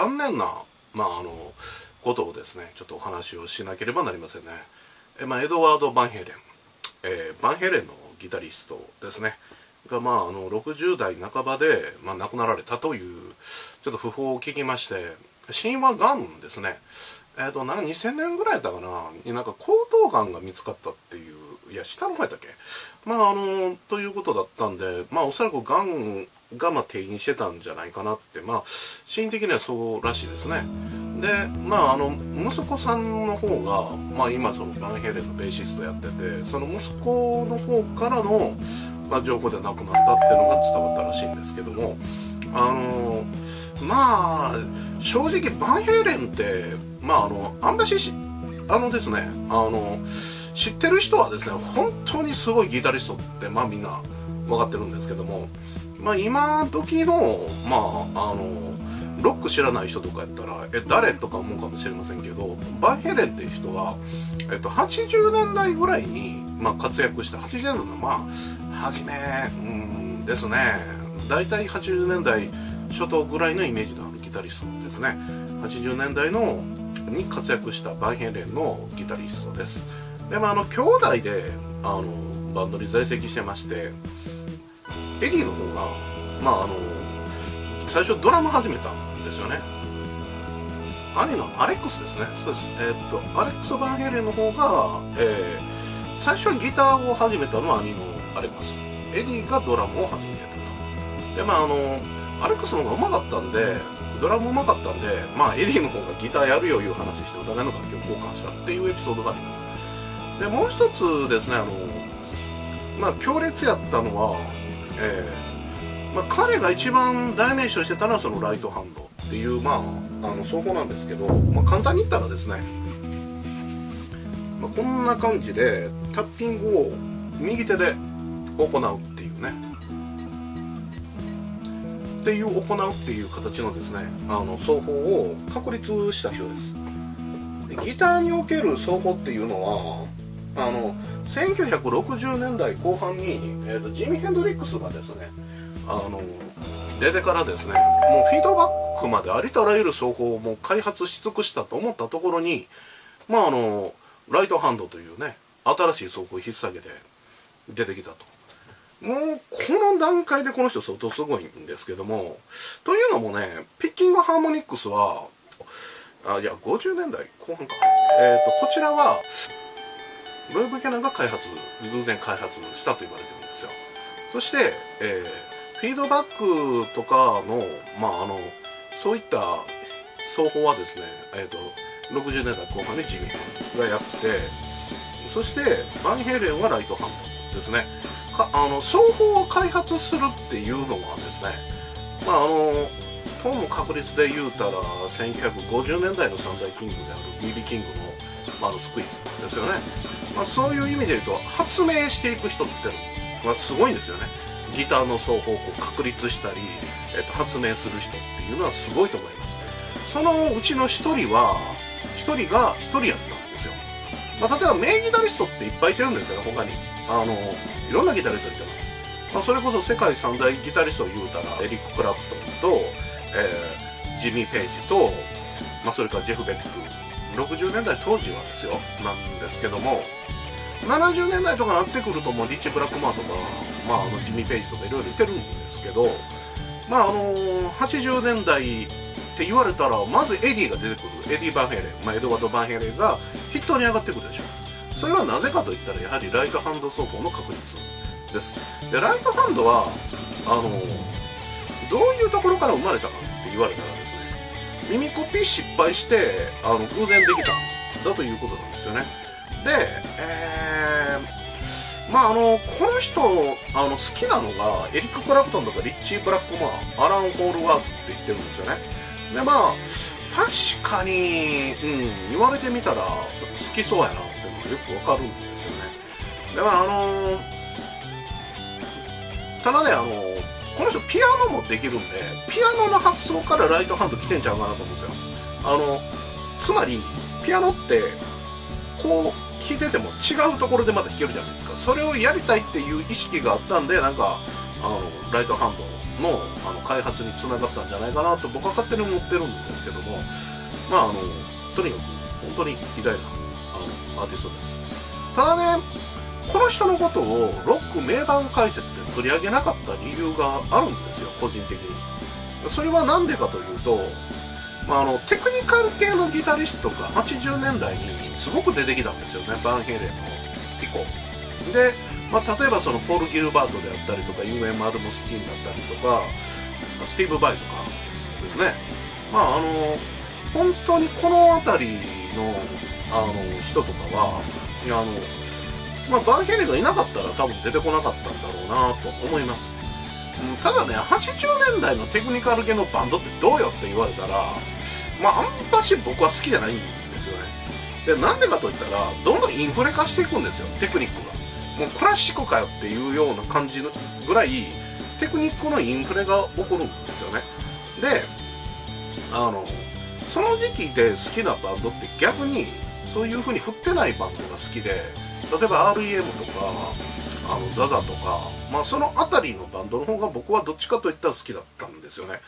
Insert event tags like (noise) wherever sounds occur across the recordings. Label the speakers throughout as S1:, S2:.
S1: 残念なまああのことをですねちょっとお話をしなければなりませんね。え、まあ、エドワード・バンヘレン、えー、バンヘレンのギタリストですね。がまああの60代半ばで、まあ、亡くなられたというちょっと訃報を聞きまして死因はがんですね。えっ、ー、となんか2000年ぐらいだかな。になんか喉頭がんが見つかったっていういや下の方やったっけ。まああのということだったんでまあおそらくがんがまあ転移してたんじゃないかなって。まあ死因的にはそうらしいですね。でまああの息子さんの方がまあ今そのバンヘレンのベーシストやっててその息子の方からの、まあ、情報で亡くなったっていうのが伝わったらしいんですけどもあのまあ正直バンヘイレンってまああのあんましあのですねあの知ってる人はですね本当にすごいギタリストってまあみんな分かってるんですけどもまあ今時のまああのロック知らない人とかやったらえ誰とか思うかもしれませんけどバンヘレンっていう人は、えっと、80年代ぐらいに、まあ、活躍した80年代のまあ初めうんですね。大体80年代初頭ぐらいのイメージのあるギタリストですね。80年代のに活躍したバンヘレンのギタリストです。でもあの兄弟であのバンドに在籍してましてエディの方がまああの最初ドラム始めたんですよね。兄のアレックスですね。そうです。えー、っとアレックス・バン・ヘイレンの方が、えー、最初はギターを始めたのは兄のアレックス。エディがドラムを始めてたと。でまああのアレックスの方が上手かったんでドラム上手かったんでまあエディの方がギターやるよいう話してお互いの楽器を交換したっていうエピソードがあります。でもう一つですねあのまあ強烈やったのはえーまあ、彼が一番代名詞としてたのはそのライトハンドっていうまああの奏法なんですけど、まあ、簡単に言ったらですね、まあ、こんな感じでタッピングを右手で行うっていうね。っていう行うっていう形のですねあの奏法を確立した人です。ギターにおける奏法っていうのはあの1960年代後半に、えーと、ジミ・ヘンドリックスがですねあの出てからですねもうフィードバックまでありとあらゆる奏法をもう開発し尽くしたと思ったところにまああのライトハンドというね新しい奏法を引っ提げて出てきたと。もうこの段階でこの人相当すごいんですけどもというのもねピッキングハーモニックスはあいや50年代後半か。えっ、ー、とこちらはロイ・ブキャナンが開発偶然開発したと言われてるんですよ。そして、えー、フィードバックとかのまああのそういった奏法はですね、えーと、60年代後半にジミーがやってそしてバンヘイレンはライトハンドですね。かあの奏法を開発するっていうのはですねまああのトム確率で言うたら1950年代の三大キングである BB キングの、まあ、のスクイズですよね。まあ、そういう意味で言うと発明していく人ってのはすごいんですよね。ギターの奏法を確立したり、えっと、発明する人っていうのはすごいと思います。そのうちの1人は1人が1人やったんですよ、まあ、例えば名ギタリストっていっぱいいてるんですよね他に。あのいろんなギタリストいてます、まあ、それこそ世界三大ギタリストを言うたらエリック・クラプトンと、えー、ジミー・ペイジと、まあ、それからジェフ・ベック60年代当時はですよなんですけども70年代とかなってくるともうリッチ・ブラックマーとか、まあ、あのジミー・ペイジとかいろいろいてるんですけどまああの80年代って言われたらまずエディが出てくる。エディ・バン・ヘイレン、まあ、エドワード・バン・ヘイレンが筆頭に上がってくるでしょ。それはなぜかといったらやはりライトハンド奏法の確立です。でライトハンドはあのどういうところから生まれたかって言われたら耳コピー失敗してあの偶然できた。んだということなんですよね。で、えー、まああのこの人あの好きなのがエリック・クラプトンとかリッチー・ブラックマンアラン・ホールワーズって言ってるんですよね。でまあ確かに、うん、言われてみたら好きそうやなっていうのがよくわかるんですよね。でまああのただねあのこの人ピアノもできるんでピアノの発想からライトハンド来てんちゃうかなと思うんですよ。あのつまりピアノってこう弾いてても違うところでまた弾けるじゃないですか。それをやりたいっていう意識があったんでなんかあのライトハンドのあの開発につながったんじゃないかなと僕は勝手に思ってるんですけども。まああのとにかく本当に偉大なあのアーティストです。ただねこの人のことをロック名盤解説で取り上げなかった理由があるんですよ個人的に。それは何でかというと、まあ、あのテクニカル系のギタリストが80年代にすごく出てきたんですよねバン・ヘイレンの以降。で、まあ、例えばそのポール・ギルバートであったりとかイングヴェイ・マルムスティーンだったりとかスティーブ・ヴァイとかですね。まああの本当にこの辺りのあの人とかはあのまあ、バン・ヘイレンがいなかったら多分出てこなかったんだろうなと思います、うん、ただね80年代のテクニカル系のバンドってどうよって言われたらまああんまし僕は好きじゃないんですよね。でなんでかといったらどんどんインフレ化していくんですよテクニックが。もうクラシックかよっていうような感じぐらいテクニックのインフレが起こるんですよね。であのその時期で好きなバンドって逆にそういう風に振ってないバンドが好きで例えば REM とかあのザザとか、まあ、その辺りのバンドの方が僕はどっちかといったら好きだったんですよね、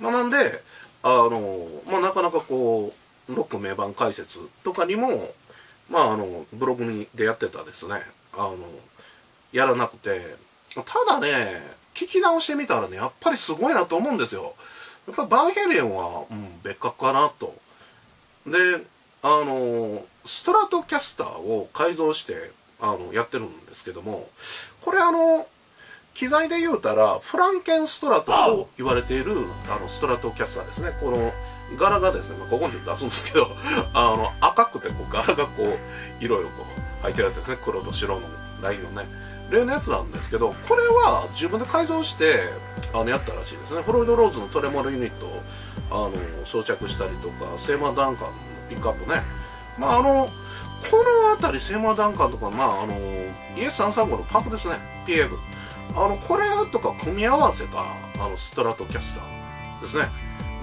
S1: まあ、なんであの、まあ、なかなかこうロック名盤解説とかにも、まあ、あのブログにでやってたですね。あのやらなくて。ただね聞き直してみたらねやっぱりすごいなと思うんですよ。やっぱバーヘレンは、うん、別格かなと。であのストラトキャスターを改造してあのやってるんですけどもこれあの機材で言うたらフランケンストラトと言われているあのストラトキャスターですね。この柄がですね、まあ、ここにちょっと出すんですけど (laughs) あの赤くてこう柄がこういろいろこう入ってるやつですね。黒と白のラインのね。例のやつなんですけどこれは自分で改造してあのやったらしいですね。フロイド・ローズのトレモルユニットをあの装着したりとかセーマー・ダンカンのピックアップねまああのこの辺りセーマーダンカンとかまああの ES335 のパークですね。PF あのこれとか組み合わせたあのストラトキャスターですね。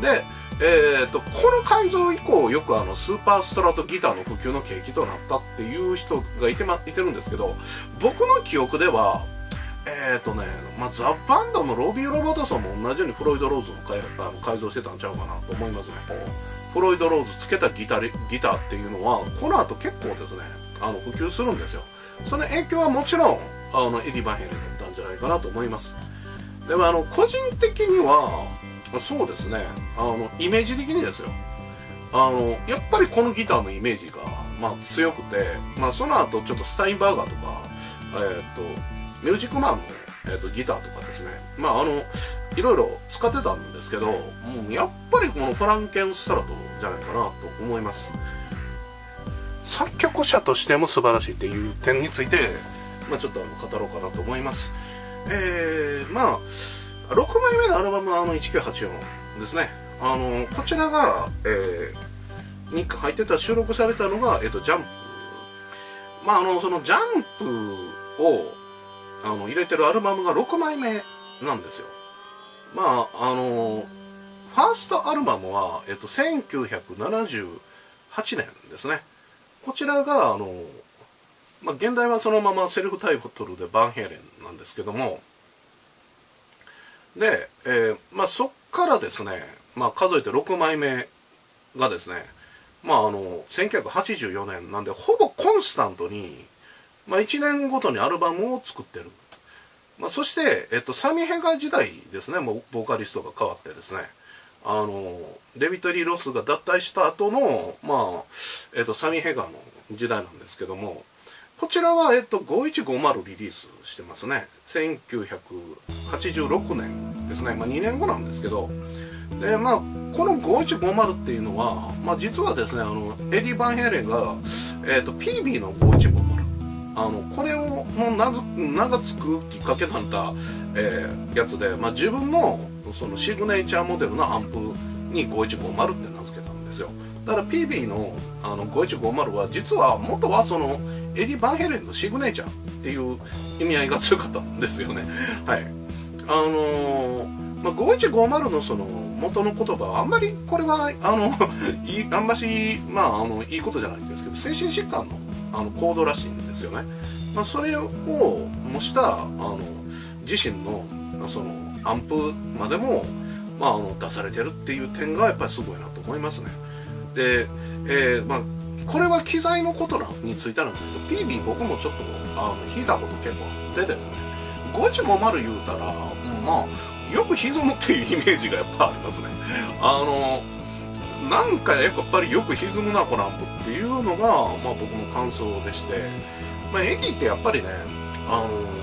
S1: でえーと、この改造以降よくあのスーパーストラトギターの普及の契機となったっていう人がいて,、ま、いてるんですけど僕の記憶ではえっ、ー、とね、まあ、ザ・バンドのロビー・ロバートソンも同じようにフロイド・ローズの改あの改造してたんちゃうかなと思いますね。フロイド・ローズつけたギターギターっていうのはこの後結構ですねあの普及するんですよ。その影響はもちろんあのエディ・バン・ヘイレンだったんじゃないかなと思います。でもあの個人的にはそうですねあのイメージ的にですよ。あのやっぱりこのギターのイメージが、まあ、強くて、まあ、その後ちょっとスタインバーガーとか、えー、っとミュージックマンの、えー、っとギターとかですね。まああのいろいろ使ってたんですけどもうやっぱりこのフランケンストラトじゃないかなと思います。作曲者としても素晴らしいっていう点について、まあ、ちょっとあの語ろうかなと思います。えー、まあ6枚目のアルバムはあの1984ですね。あのこちらが、えー、に入ってた収録されたのが、えっ、ー、と、ジャンプ。まああのそのジャンプをあの入れてるアルバムが6枚目なんですよ。まああのファーストアルバムは、えっと、1978年ですね。こちらがあの、まあ、現代はそのままセルフタイトルでバンヘイレンなんですけども。で、えー、まあ、そっからですね、まあ、数えて6枚目がですねまああの1984年なんでほぼコンスタントに、まあ、1年ごとにアルバムを作ってる。まあ、そして、えっと、サミー・ヘイガー時代ですね。もうボーカリストが変わってですね。あのデビッド・リー・ロスが脱退した後のまあえっとサミー・ヘイガーの時代なんですけどもこちらは、えっと、5150リリースしてますね。1986年ですね、まあ、2年後なんですけど。でまあこの5150っていうのは、まあ、実はですねあのエディ・バンヘレンが、えっと、PB の5150あのこれをの名名が付くきっかけだった、えー、やつで、まあ、自分のそのシグネチャーモデルのアンプに5150って名付けたんですよ。だから PB のあの5150は実は元はそのエディ・バンヘレンのシグネチャーっていう意味合いが強かったんですよね。はい。あのー、まあ、5150のその元の言葉はあんまりこれはあの (laughs) いあんましまああのいいことじゃないんですけど精神疾患のあのコードらしいんですよね、まあ、それを模したあの自身のそのアンプまでも、まあ、あの出されてるっていう点がやっぱりすごいなと思いますね。で、えーまあ、これは機材のことについてなんですけど PB 僕もちょっとあの弾いたこと結構あってですね。5150言うたら、まあよく歪むっていうイメージがやっぱありますね。あのなんかやっぱりよく歪むなこのアンプっていうのが、まあ、僕の感想でして、まあ、エディってやっぱりねあの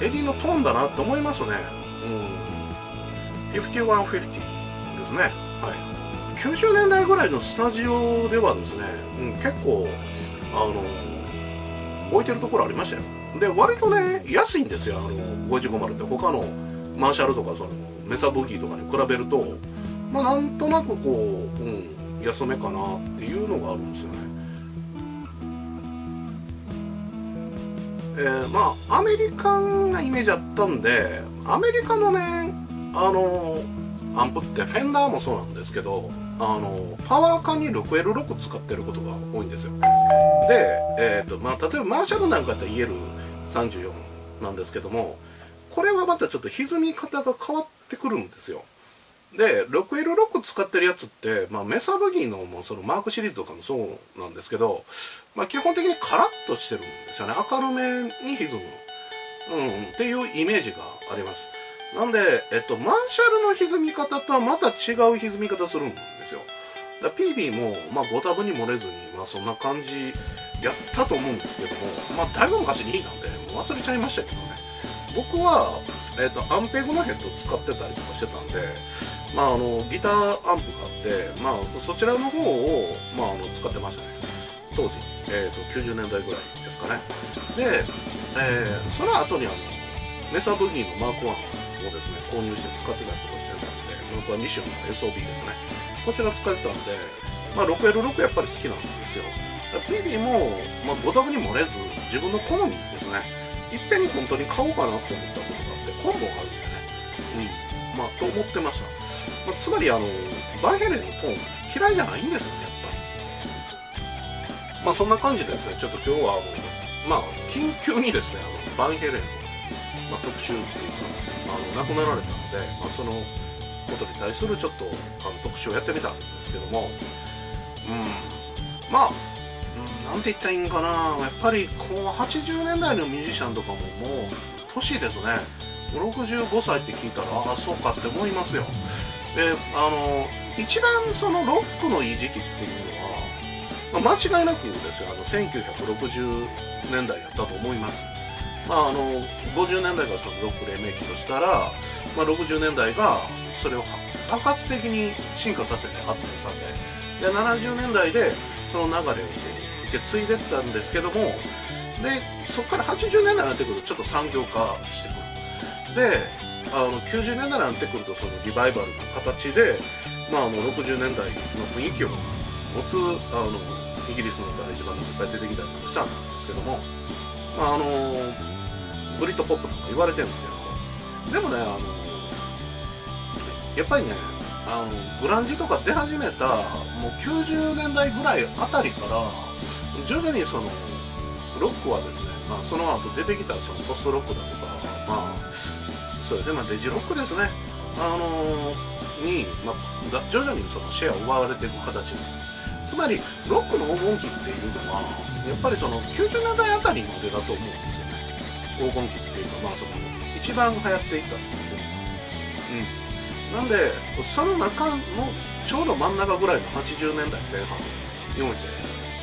S1: エディのトーンだなって思いますね。うん。5150ですね。はい。90年代ぐらいのスタジオではですね、うん、結構あの置いてるところありましたよ。で割とね安いんですよ。あの550って他のマーシャルとかそのメサブギーとかに比べるとまあなんとなくこう、うん、安めかなっていうのがあるんですよね。えー、まあアメリカンなイメージあったんでアメリカのねあのアンプってフェンダーもそうなんですけどあのパワー管に 6L6 使ってることが多いんですよ。で、えーとまあ、例えばマーシャルなんかだったら EL34 なんですけどもこれはまたちょっと歪み方が変わってくるんですよ。で 6L6 使ってるやつって、まあ、メサブギーのもそのマークシリーズとかもそうなんですけど、まあ、基本的にカラッとしてるんですよね。明るめに歪む、うん、っていうイメージがあります。なんで、えっと、マーシャルの歪み方とはまた違う歪み方するんですよ。だ PB も、まあ、ご多分に漏れずに、まあ、そんな感じやったと思うんですけども、まあ、だいぶ昔にいいなんでもう忘れちゃいましたけどね。僕は、えっと、アンペグのヘッド使ってたりとかしてたんでまあ、あのギターアンプがあって、まあ、そちらの方を、まあ、あの使ってましたね。当時、えーと、90年代ぐらいですかね。で、えー、その後にあのメサブギーのマーク1をですね購入して使ってたりとかしてたんでマーク1 2種の SOB ですね。こちら使ってたんで、まあ、6L6 やっぱり好きなんですよ。PB も、まあ、ご多分に漏れず自分の好みですね。いっぺんに本当に買おうかなと思ったことがあってコンボがあるんでね。うん。まあと思ってました。まあ、つまりあのバンヘレンのトーン嫌いじゃないんですよねやっぱり。まあそんな感じでですねちょっと今日はあのまあ緊急にですねあのバンヘレンの、まあ、特集っていうかあの亡くなられたので、まあ、そのことに対するちょっとあの特集をやってみたんですけどもうんまあなんて言ったらいいんかなやっぱりこう80年代のミュージシャンとかももう年ですね。65歳って聞いたらああそうかって思いますよ。であの一番そのロックのいい時期っていうのは、まあ、間違いなくですよあの1960年代やったと思います。まああの50年代がそのロック黎明期としたら、まあ、60年代がそれを爆発的に進化させて発展させで70年代でその流れを受け継いでったんですけどもでそこから80年代になってくるとちょっと産業化してくる。であの90年代になってくるとそのリバイバルの形で、まあ、あの60年代の雰囲気を持つあのイギリスのガレージバンドがいっぱい出てきたりとかしたんですけども、まあ、あのブリットポップとか言われてるんですけどでもねあのやっぱりねあのグランジとか出始めたもう90年代ぐらいあたりから徐々にそのロックはですね、まあ、その後出てきたそのポストロックだとか、まあ、そうですね、まあ、デジロックですね、あのー、に、まあ、徐々にそのシェアを奪われていく形つまりロックの黄金期っていうのはやっぱりその90年代あたりまでだと思うんですよね。黄金期っていうかまあその一番流行っていたうん。なんでその中のちょうど真ん中ぐらいの80年代前半において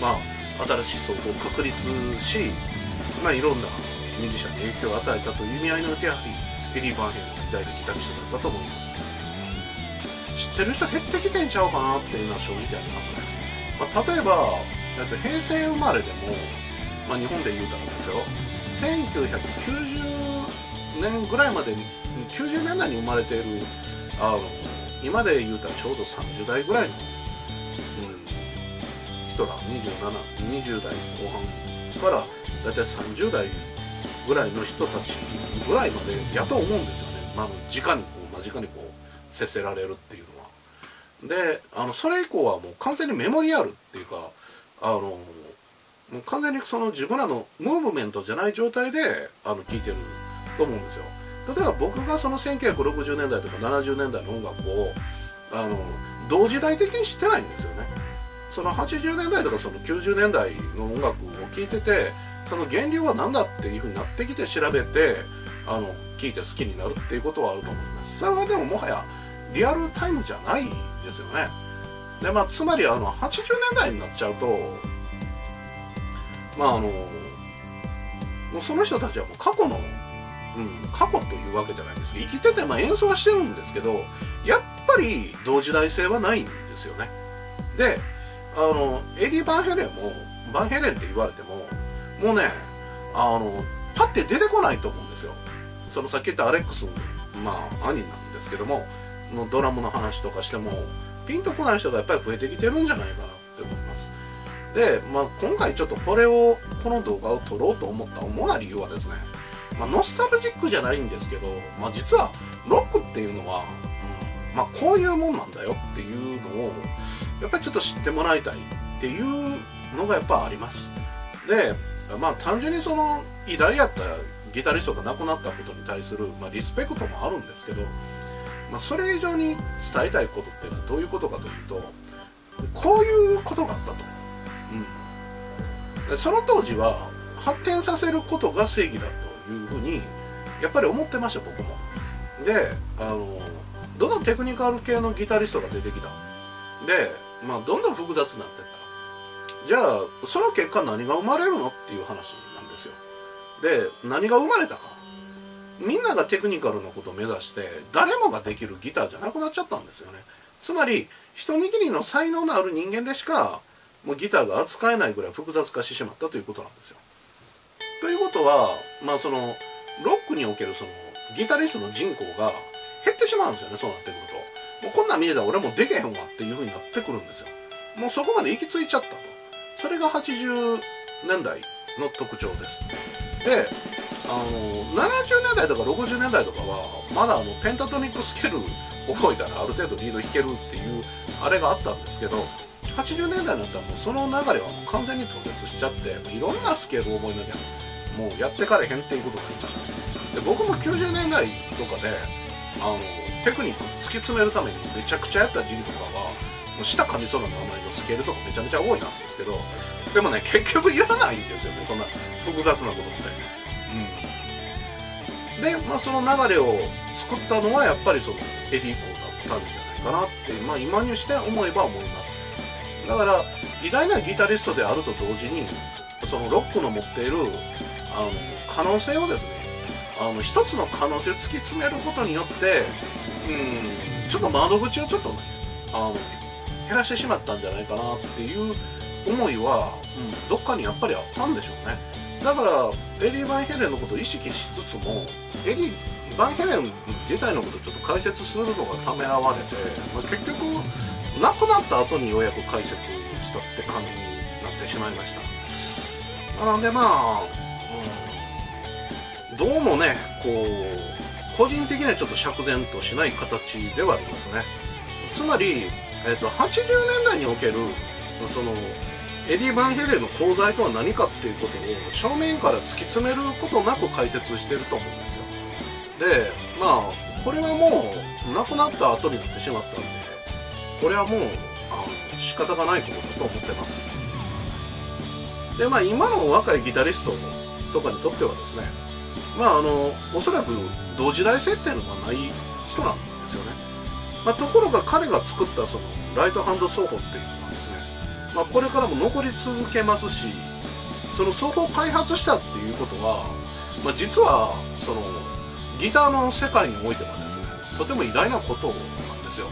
S1: まあ新しい奏法を確立しまあいろんなミュージシャンに影響を与えたという意味合いにおいてやはりエディ・バンヘルの大ギタリストだったと思います。知ってる人減ってきてんちゃうかなっていうのは正直ありますね、まあ、例えば平成生まれでも、まあ、日本で言うたらですよ。1990年ぐらいまでに90年代に生まれているあの今で言うたらちょうど30代ぐらいの、うん、人ら2720代後半から大体30代ぐらいの人たちぐらいまでやと思うんですよね、まあ、直にこう間近にこう接せられるっていうのは。であのそれ以降はもう完全にメモリアルっていうかあのもう完全にその自分らのムーブメントじゃない状態であの聞いてると思うんですよ。例えば僕がその1960年代とか70年代の音楽をあの同時代的に知ってないんですよね。その80年代とかその90年代の音楽を聴いててその源流は何だっていうふうになってきて調べてあの聴いて好きになるっていうことはあると思います。それはでももはやリアルタイムじゃないですよね。でまあつまりあの80年代になっちゃうとまああのもうその人たちはもう過去の、うん、過去というわけじゃないんです。けど生きててまあ演奏はしてるんですけどやっぱり同時代性はないんですよね。であのエディ・バンヘレンもバンヘレンって言われてももうねあのパッて出てこないと思うんですよ。そのさっき言ったアレックスのまあ兄なんですけどものドラムの話とかしてもピンとこない人がやっぱり増えてきてるんじゃないかなって思います。で、まあ、今回ちょっとこれをこの動画を撮ろうと思った主な理由はですね、まあ、ノスタルジックじゃないんですけど、まあ、実はロックっていうのは、まあ、こういうもんなんだよっていうのをやっぱりちょっと知ってもらいたいっていうのがやっぱあります。でまあ単純にその偉大やったギタリストが亡くなったことに対する、まあ、リスペクトもあるんですけど、まあ、それ以上に伝えたいことっていうのはどういうことかというとこういうことがあったと、うん、その当時は発展させることが正義だというふうにやっぱり思ってました僕も。であのどんどんテクニカル系のギタリストが出てきた。で、まあ、どんどん複雑になってった。じゃあその結果何が生まれるのっていう話なんですよ。で何が生まれたか。みんながテクニカルなことを目指して誰もができるギターじゃなくなっちゃったんですよね。つまり一握りの才能のある人間でしかもうギターが扱えないぐらい複雑化してしまったということなんですよ。ということはまあそのロックにおけるそのギタリストの人口が減ってしまうんですよねそうなってくると。もうこんなん見れたら俺もでけへんわっていうふうになってくるんですよ。もうそこまで行き着いちゃったと。それが80年代の特徴です。であの70年代とか60年代とかはまだあのペンタトニックスケール覚えたらある程度リード弾けるっていうあれがあったんですけど80年代になったらもうその流れはもう完全に途絶しちゃっていろんなスケールを覚えなきゃもうやってかれへんっていうことがありました。で僕も90年代とかであのテクニック突き詰めるためにめちゃくちゃやった時期とかはもう舌噛みそうな名前のスケールとかめちゃめちゃ多いなんですけどでもね結局いらないんですよねそんな複雑なことって。うん。でまあその流れを作ったのはやっぱりそのエディ・コだったんじゃないかなって、まあ、今にして思えば思います。だから偉大なギタリストであると同時にそのロックの持っているあの可能性をですねあの一つの可能性を突き詰めることによってうんちょっと窓口をちょっとねあの減らしてしまったんじゃないかなっていう思いは、うん、どっかにやっぱりあったんでしょうね。だからエディ・バンヘレンのことを意識しつつもエディ・バンヘレン自体のことをちょっと解説するのがためらわれて、まあ、結局亡くなった後にようやく解説したって感じになってしまいました。なのでまあ、うん、どうもねこう個人的にはちょっと釈然としない形ではありますね。つまり、えーと、80年代におけるそのエディ・バンヘレンの功罪とは何かっていうことを正面から突き詰めることなく解説してると思うんですよ。でまあこれはもう亡くなった後になってしまったんでこれはもうあの仕方がないことだと思ってます。でまあ今の若いギタリストとかにとってはですねまああのおそらく同時代設定のがない人なんで、まあ、ところが彼が作ったそのライトハンド奏法っていうのはですね、まあ、これからも残り続けますしその奏法を開発したっていうことは、まあ、実はそのギターの世界においてはですねとても偉大なことなんですよ。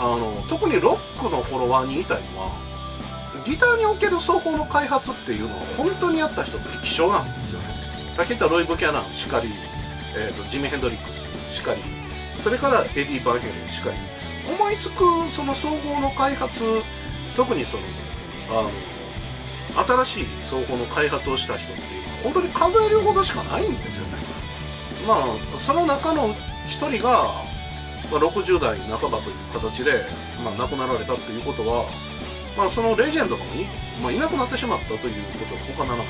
S1: あの特にロックのフォロワーに言いたいのはギターにおける奏法の開発っていうのは本当にやった人って希少なんですよね。さっき言ったロイ・ブキャナンしかり、えーと、ジミ・ヘンドリックスしかりそれからエディ・バンヘレンしかり思いつくその奏法の開発特にそのあの新しい奏法の開発をした人っていうのは本当に数えるほどしかないんですよね。まあその中の一人が、まあ、60代半ばという形で、まあ、亡くなられたっていうことは、まあ、そのレジェンドがい,、まあ、いなくなってしまったということは他ならない。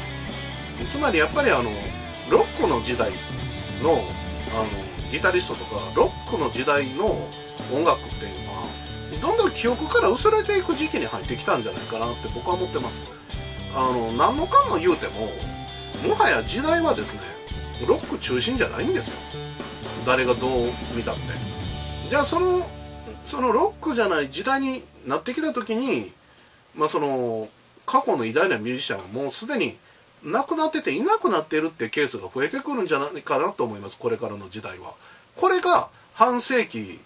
S1: つまりやっぱりあのロックの時代のあのギタリストとかロックの時代の音楽っていうのはどんどん記憶から薄れていく時期に入ってきたんじゃないかなって僕は思ってます。あの何のかんの言うてももはや時代はですねロック中心じゃないんですよ。誰がどう見たって。じゃあそのそのロックじゃない時代になってきた時にまあその過去の偉大なミュージシャンはもうすでに亡くなってていなくなってるってケースが増えてくるんじゃないかなと思いますこれからの時代は。これが半世紀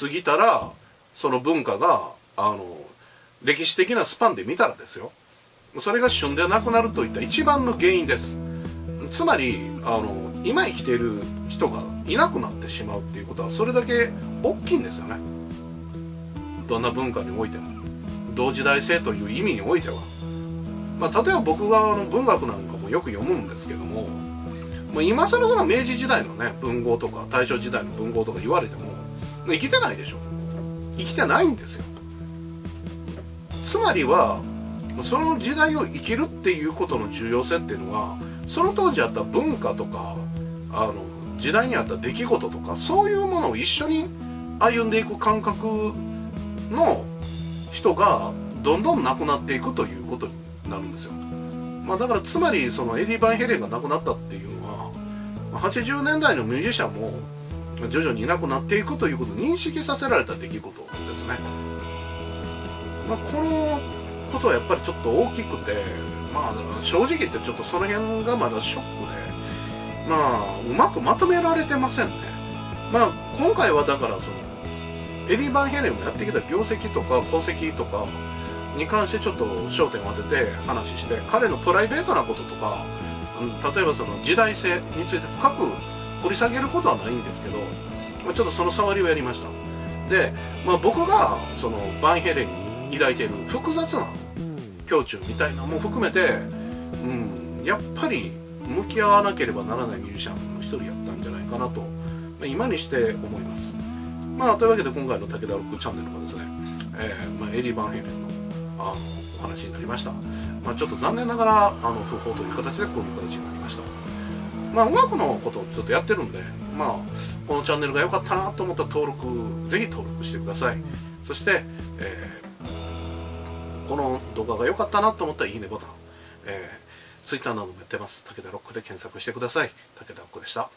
S1: 過ぎたらその文化があの歴史的なスパンで見たらですよ。それが旬でなくなるといった一番の原因です。つまりあの今生きている人がいなくなってしまうっていうことはそれだけ大きいんですよね。どんな文化においても。同時代性という意味においては、まあ、例えば僕があの文学なんかもよく読むんですけどももう今更その明治時代のね文豪とか大正時代の文豪とか言われても生きてないでしょ。生きてないんですよ。つまりはその時代を生きるっていうことの重要性っていうのはその当時あった文化とかあの時代にあった出来事とかそういうものを一緒に歩んでいく感覚の人がどんどんなくなっていくということになるんですよ、まあ、だからつまりそのエディ・バンヘレンが亡くなったっていうのは80年代のミュージシャンも徐々にいなくなっていくということを認識させられた出来事ですね、まあ、このことはやっぱりちょっと大きくてまあ正直言ってちょっとその辺がまだショックでまあうまくまとめられてませんね。まあ今回はだからそのエディ・バンヘレンもやってきた業績とか功績とかに関してちょっと焦点を当てて話して彼のプライベートなこととか例えばその時代性について深く掘り下げることはないんですけど、まあ、ちょっとその触りをやりました。で、まあ、僕がそのバンヘレンに抱いている複雑な胸中みたいなのも含めて、うん、やっぱり向き合わなければならないミュージシャンの一人やったんじゃないかなと、まあ、今にして思います。まあというわけで今回の武田ロックチャンネルはですね、えーまあ、エリー・バンヘレンのあのお話になりました、まあ、ちょっと残念ながらあの不法という形でこういう形になりました。まあ音楽のことをちょっとやってるんでまあこのチャンネルが良かったなと思ったら登録ぜひ登録してください。そして、えー、この動画が良かったなと思ったらいいねボタン、えー、Twitter などもやってます。武田ロックで検索してください。武田ロックでした。